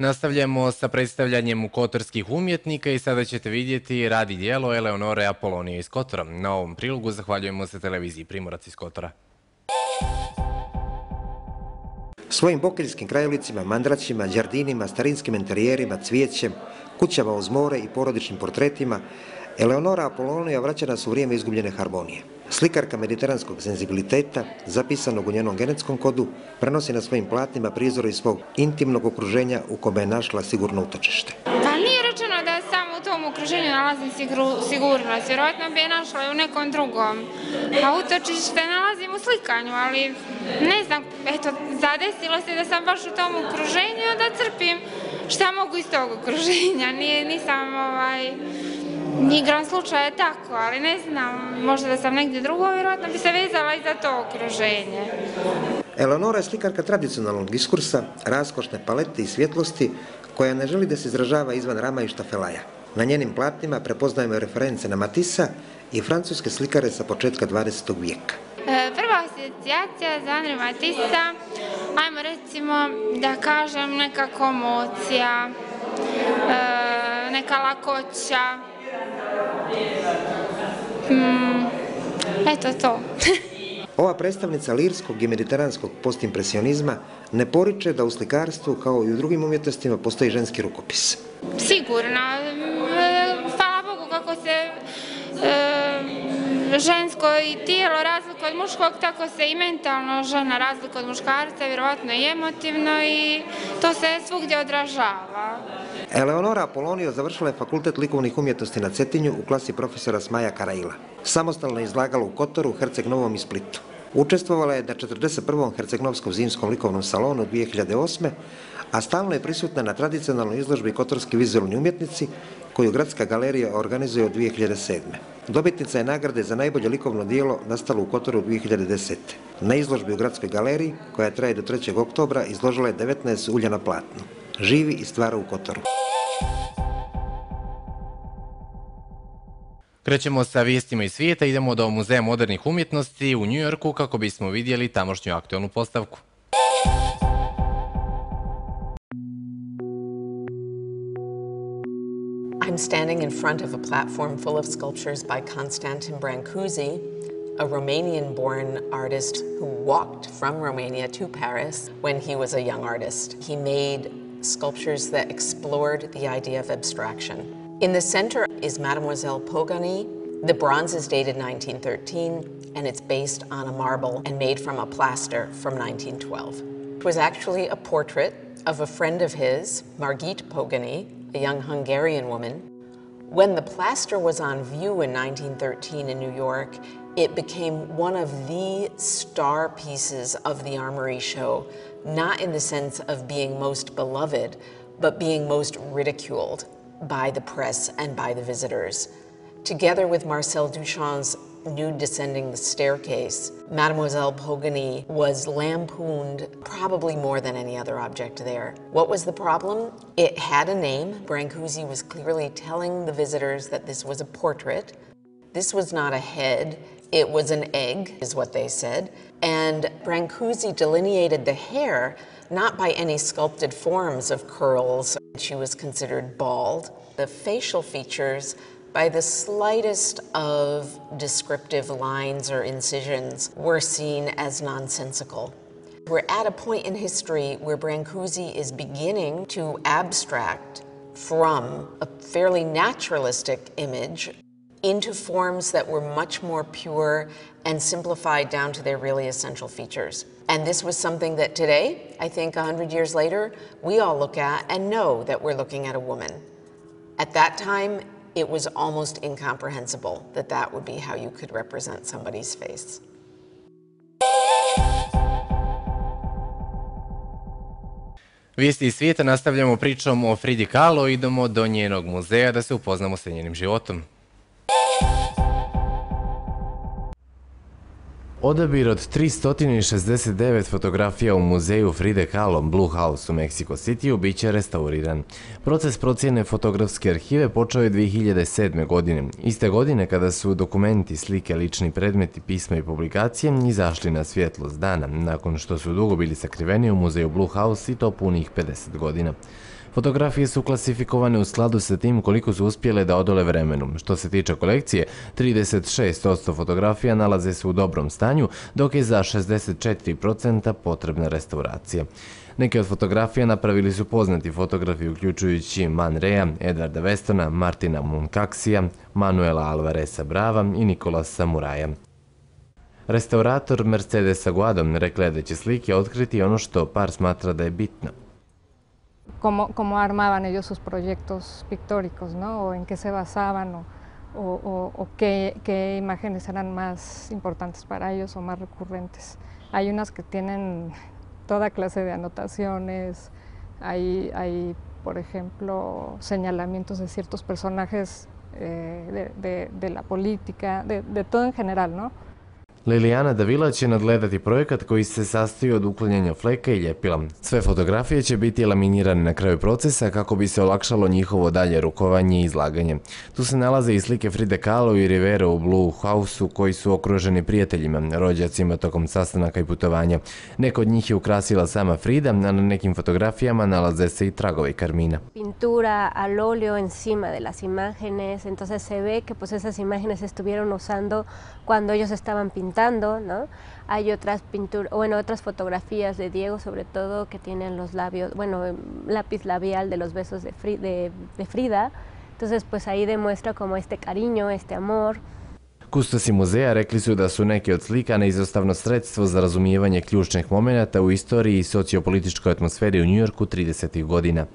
Nastavljamo sa predstavljanjem kotorskih umjetnika i sada ćete vidjeti radi dijelo Eleonore Apolonije iz Kotora. Na ovom prilogu zahvaljujemo se televiziji Primorac iz Kotora. Svojim bokeljskim krajolicima, mandraćima, đardinima, starinskim interijerima, cvijećem, kućama uz more i porodičnim portretima, Eleonora Apolonija vraća nas u vrijeme izgubljene harmonije. Slikarka mediteranskog senzibiliteta, zapisanog u njenom genetskom kodu, prenosi na svojim platnima prizore iz svog intimnog okruženja u kome je našla sigurno utočište. Pa nije rečeno da sam u tom okruženju nalazim sigurnost, vjerojatno bi je našla i u nekom drugom. A utočište nalazim u slikanju, ali ne znam, eto, zadesilo se da sam baš u tom okruženju onda crpim šta mogu iz tog okruženja. Nije, nisam ovaj, Igran slučaj je tako, ali ne znam, možda da sam negdje drugo, vjerojatno bi se vezala i za to okruženje. Eleonora je slikarka tradicionalnog diskursa, raskošne palete i svjetlosti, koja ne želi da se izražava izvan rama i štafelaja. Na njenim platnima prepoznajemo reference na Matisa i francuske slikare sa početka 20. vijeka. E, prva asocijacija za Andre Matisa, ajmo recimo da kažem neka komocija, e, neka lakoća, Mm, eto to. Ova predstavnica lirskog i mediteranskog postimpresionizma ne poriče da u slikarstvu kao i u drugim umjetnostima postoji ženski rukopis. Sigurno. Hvala Bogu kako se žensko i tijelo razlikuje od muškog, tako se i mentalno žena razlikuje od muškarca, vjerovatno i emotivno i to se svugdje odražava. Eleonora Apolonio završila je Fakultet likovnih umjetnosti na Cetinju u klasi profesora Smaja Karaila. Samostalno je izlagala u Kotoru, Herceg Novom i Splitu. Učestvovala je na 41. Hercegnovskom zimskom likovnom salonu 2008. a stalno je prisutna na tradicionalnoj izložbi Kotorski vizualni umjetnici koju Gradska galerija organizuje od 2007. Dobitnica je nagrade za najbolje likovno dijelo nastalo u Kotoru 2010. Na izložbi u Gradskoj galeriji, koja traje do 3. oktobra, izložila je 19 ulja na platnu. Živi i stvara u Kotoru. Krećemo sa vijestima iz svijeta, idemo do Muzeja modernih umjetnosti u Njujorku kako bismo vidjeli tamošnju aktualnu postavku. I'm standing in front of a platform full of sculptures by Konstantin Brancusi, a Romanian-born artist who walked from Romania to Paris when he was a young artist. He made sculptures that explored the idea of abstraction. In the center is Mademoiselle Pogani. The bronze is dated 1913 and it's based on a marble and made from a plaster from 1912. It was actually a portrait of a friend of his, Margit Pogani, a young Hungarian woman. When the plaster was on view in 1913 in New York, it became one of the star pieces of the Armory show, not in the sense of being most beloved, but being most ridiculed by the press and by the visitors. Together with Marcel Duchamp's Nude Descending the Staircase, Mademoiselle Pogany was lampooned probably more than any other object there. What was the problem? It had a name. Brancusi was clearly telling the visitors that this was a portrait. This was not a head, it was an egg, is what they said. And Brancusi delineated the hair not by any sculpted forms of curls. She was considered bald. The facial features by the slightest of descriptive lines or incisions were seen as nonsensical. We're at a point in history where Brancusi is beginning to abstract from a fairly naturalistic image into forms that were much more pure and simplified down to their really essential features. And this was something that today, I think 100 years later, we all look at and know that we're looking at a woman. At that time, it was almost incomprehensible that that would be how you could represent somebody's face. Vijesti iz svijeta nastavljamo pričom o Fridi Kahlo, idemo do njenog muzeja da se upoznamo sa njenim životom. Odabir od 369 fotografija u muzeju Fride Kahlo Blue House u Mexico City bit će restauriran. Proces procjene fotografske arhive počeo je 2007. godine. Iste godine kada su dokumenti, slike, lični predmeti, pisma i publikacije izašli na svjetlost dana, nakon što su dugo bili sakriveni u muzeju Blue House i to punih 50 godina. Fotografije su klasifikovane u skladu sa tim koliko su uspjele da odole vremenu. Što se tiče kolekcije, 36% fotografija nalaze se u dobrom stanju, dok je za 64% potrebna restauracija. Neke od fotografija napravili su poznati fotografi uključujući Man Rea, Edvarda Westona, Martina Munkaksija, Manuela Alvareza Brava i Nikolasa Muraja. Restaurator Mercedesa Guadom rekla je da će slike otkriti ono što par smatra da je bitno. Cómo, cómo, armaban ellos sus proyectos pictóricos, ¿no? o en qué se basaban, o, o, o qué, imágenes eran más importantes para ellos o más recurrentes. Hay unas que tienen toda clase de anotaciones, hay, hay por ejemplo, señalamientos de ciertos personajes eh, de, la política, de, de todo en general, ¿no? Lilijana Davila će nadgledati projekat koji se sastoji od uklanjanja fleka i ljepila. Sve fotografije će biti laminirane na kraju procesa kako bi se olakšalo njihovo dalje rukovanje i izlaganje. Tu se nalaze i slike Fride Kahlo i Rivera u Blue House-u koji su okruženi prijateljima, rođacima tokom sastanaka i putovanja. Neko od njih je ukrasila sama Frida, a na nekim fotografijama nalaze se i tragovi karmina. Pintura al óleo encima de las imágenes, entonces se ve que pues esas imágenes estuvieron usando cuando ellos estaban pintando, ¿no? Hay otras pinturas, bueno, otras fotografías de Diego sobre todo que tienen los labios, bueno, lápiz labial de los besos de, Frida, de, de Frida. Entonces, pues ahí demuestra como este cariño, este amor. Kustosi muzeja rekli su da su neke od slika neizostavno sredstvo za razumijevanje ključnih momenata u istoriji i sociopolitičkoj atmosferi u Njujorku 30. godina.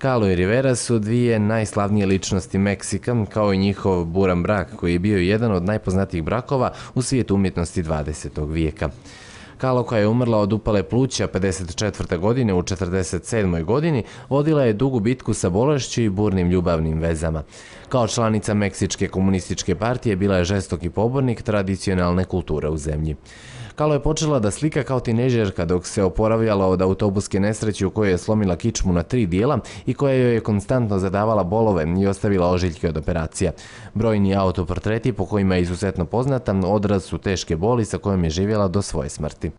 Kahlo i Rivera su dvije najslavnije ličnosti Meksika, kao i njihov buran brak, koji je bio jedan od najpoznatijih brakova u svijetu umjetnosti 20. vijeka. Kalo koja je umrla od upale pluća 54. godine u 47. godini vodila je dugu bitku sa bolešću i burnim ljubavnim vezama. Kao članica Meksičke komunističke partije bila je žestoki pobornik tradicionalne kulture u zemlji. Kalo je počela da slika kao tinežerka dok se oporavljala od autobuske nesreće u kojoj je slomila kičmu na tri dijela i koja joj je konstantno zadavala bolove i ostavila ožiljke od operacija. Brojni autoportreti po kojima je izuzetno poznata odraz su teške boli sa kojom je živjela do svoje smrti.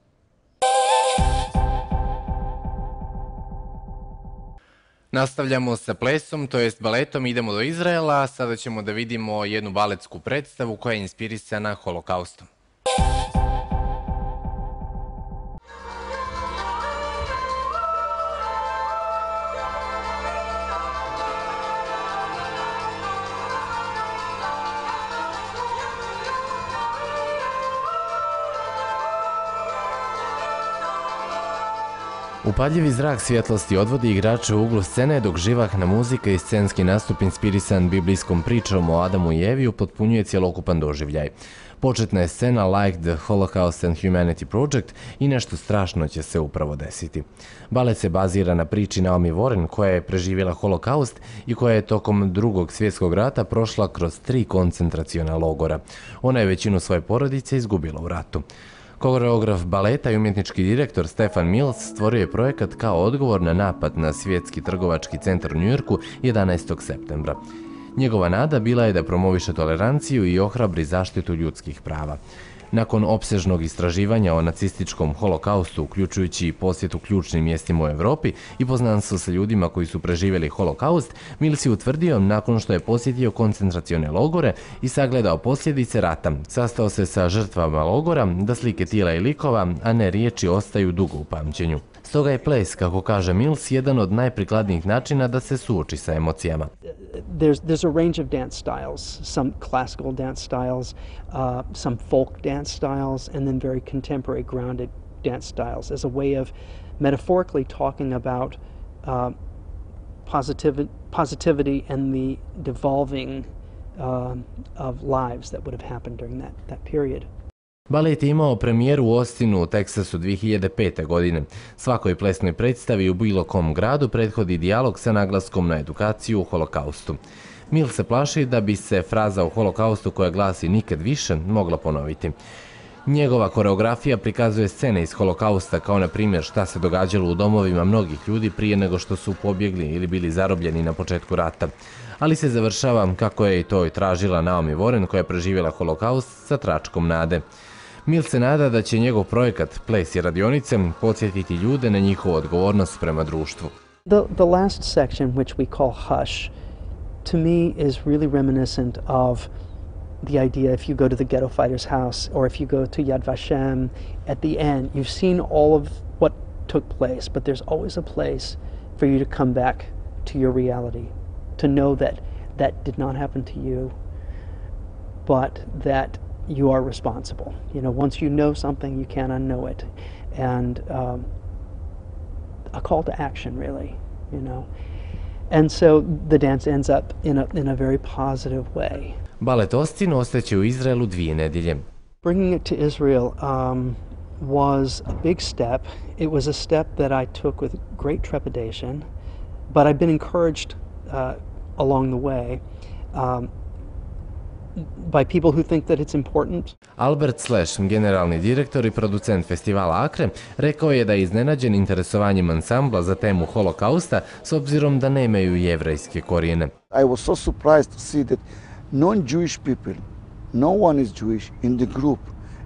Nastavljamo sa plesom, to jest baletom, idemo do Izraela, sada ćemo da vidimo jednu baletsku predstavu koja je inspirisana holokaustom. Upadljivi zrak svjetlosti odvodi igrače u uglu scene, dok živahna muzika i scenski nastup inspirisan biblijskom pričom o Adamu i Evi upotpunjuje cjelokupan doživljaj. Početna je scena Like the Holocaust and Humanity Project i nešto strašno će se upravo desiti. Balet se bazira na priči Naomi Warren koja je preživjela holokaust i koja je tokom drugog svjetskog rata prošla kroz tri koncentraciona logora. Ona je većinu svoje porodice izgubila u ratu. Koreograf baleta i umjetnički direktor Stefan Mills stvorio je projekat kao odgovor na napad na svjetski trgovački centar u Njujorku 11. septembra. Njegova nada bila je da promoviše toleranciju i ohrabri zaštitu ljudskih prava. Nakon opsežnog istraživanja o nacističkom holokaustu, uključujući i posjetu ključnim mjestima u Europi i poznanstvo sa ljudima koji su preživjeli holokaust, Mills je utvrdio nakon što je posjetio koncentracione logore i sagledao posljedice rata. Sastao se sa žrtvama logora da slike tijela i likova, a ne riječi ostaju dugo u pamćenju. Stoga je ples, kako kaže Mills, jedan od najprikladnijih načina da se suoči sa emocijama. There's, there's a range of dance styles, some classical dance styles, uh, some folk dance styles, and then very contemporary grounded dance styles as a way of metaphorically talking about uh, positivity, positivity and the devolving uh, of lives that would have happened during that, that period. Balet je imao premijeru u Ostinu u Teksasu 2005. godine. Svakoj plesnoj predstavi u bilo kom gradu prethodi dijalog sa naglaskom na edukaciju u holokaustu. Mil se plaši da bi se fraza o holokaustu koja glasi nikad više mogla ponoviti. Njegova koreografija prikazuje scene iz holokausta kao na primjer šta se događalo u domovima mnogih ljudi prije nego što su pobjegli ili bili zarobljeni na početku rata. Ali se završava kako je i to i tražila Naomi Warren koja je preživjela holokaust sa tračkom nade. Mil se nada da će njegov projekat Ples i radionice podsjetiti ljude na njihovu odgovornost prema društvu. The last section, which we call Hush, to me is really reminiscent of the idea if you go to the ghetto fighter's house or if you go to Yad Vashem, at the end, you've seen all of what took place, but there's always a place for you to come back to your reality, to know that that did not happen to you, but that you are responsible. You know, once you know something, you can't unknow it. And um, a call to action, really, you know. And so the dance ends up in a, in a very positive way. Balet Ostin ostaće u Izraelu dvije nedjelje. Bringing it to Israel um, was a big step. It was a step that I took with great trepidation, but I've been encouraged uh, along the way. Um, by people who think that it's important. Albert Slash, generalni direktor i producent festivala Akre, rekao je da je iznenađen interesovanjem ansambla za temu holokausta s obzirom da nemaju jevrejske korijene. I was so surprised to see that non-Jewish people, no one is Jewish in the group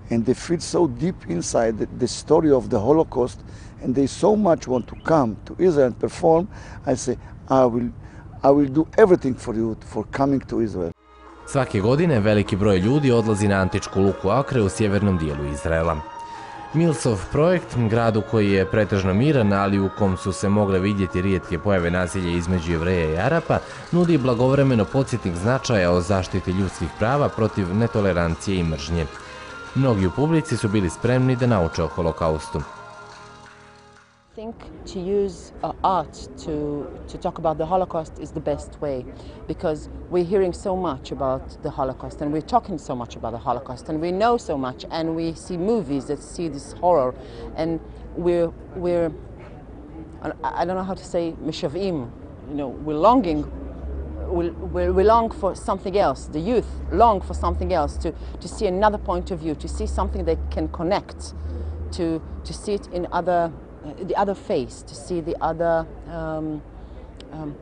and they feel so deep inside the, the story of the Holocaust and they so much want to come to Israel and perform. I say, I will, I will do everything for you for coming to Israel. Svake godine veliki broj ljudi odlazi na antičku luku Akre u sjevernom dijelu Izraela. Milsov projekt, gradu koji je pretežno miran, ali u kom su se mogle vidjeti rijetke pojave nasilja između jevreja i Arapa, nudi blagovremeno podsjetnik značaja o zaštiti ljudskih prava protiv netolerancije i mržnje. Mnogi u publici su bili spremni da nauče o holokaustu. Think to use uh, art to, to talk about the Holocaust is the best way because we're hearing so much about the Holocaust and we're talking so much about the Holocaust and we know so much and we see movies that see this horror and we're, we're I don't know how to say, mishavim, you know, we're longing we, we, long for something else. The youth long for something else, to, to see another point of view, to see something they can connect, to, to see it in other the other face, to see the other. Um, um,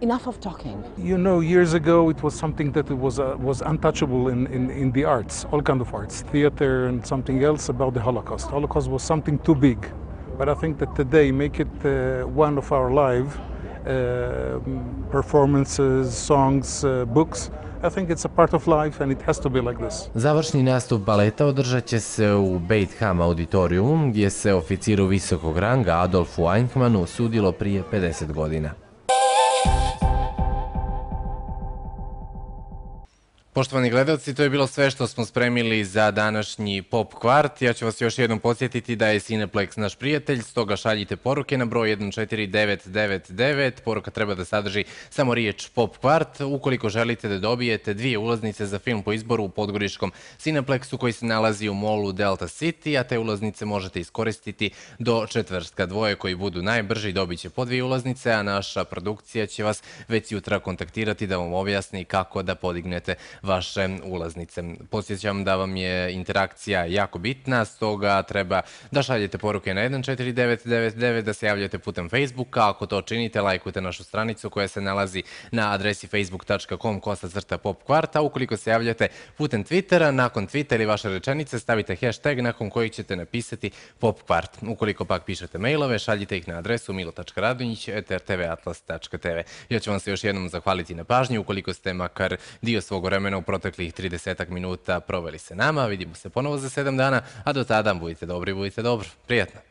enough of talking. You know, years ago it was something that was uh, was untouchable in, in, in the arts, all kind of arts, theater and something else about the Holocaust. Holocaust was something too big, but I think that today make it uh, one of our live uh, performances, songs, uh, books. Završni nastup baleta održat će se u Beit Ham auditorium gdje se oficiru visokog ranga Adolfu Eichmannu sudilo prije 50 godina. Poštovani gledalci, to je bilo sve što smo spremili za današnji Pop Kvart. Ja ću vas još jednom podsjetiti da je Cineplex naš prijatelj, stoga šaljite poruke na broj 14999. Poruka treba da sadrži samo riječ Pop Kvart. Ukoliko želite da dobijete dvije ulaznice za film po izboru u Podgoriškom Cineplexu koji se nalazi u molu Delta City, a te ulaznice možete iskoristiti do četvrtka. Dvoje koji budu najbrži dobit će po dvije ulaznice, a naša produkcija će vas već jutra kontaktirati da vam objasni kako da podignete vaše ulaznice. Posjećam da vam je interakcija jako bitna, stoga treba da šaljete poruke na 14999, da se javljate putem Facebooka. Ako to činite, lajkujte našu stranicu koja se nalazi na adresi facebook.com kosa crta pop kvarta. Ukoliko se javljate putem Twittera, nakon Twittera ili vaše rečenice stavite hashtag nakon kojeg ćete napisati pop kvart. Ukoliko pak pišete mailove, šaljite ih na adresu milo.radonjić.rtvatlas.tv. Ja ću vam se još jednom zahvaliti na pažnji. Ukoliko ste makar dio svog vremena u proteklih 30 minuta proveli se nama. Vidimo se ponovo za 7 dana, a do tada budite dobri, budite dobro. Prijetno!